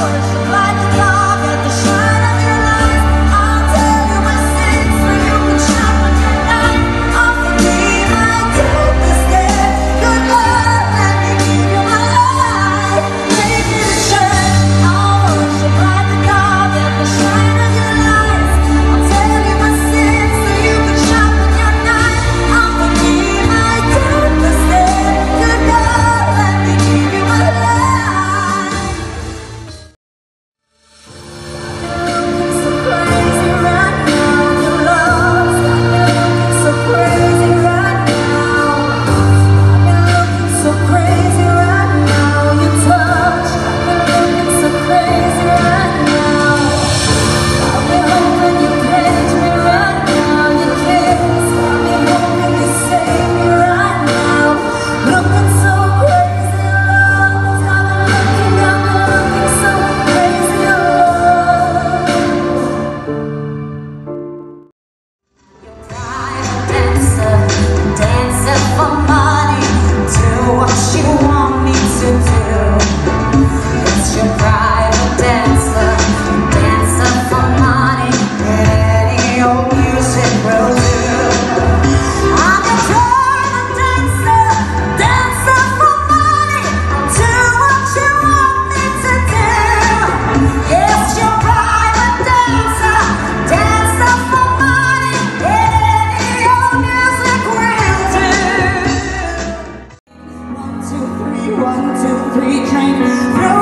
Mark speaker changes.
Speaker 1: for the One, two, three, one, two, three, train.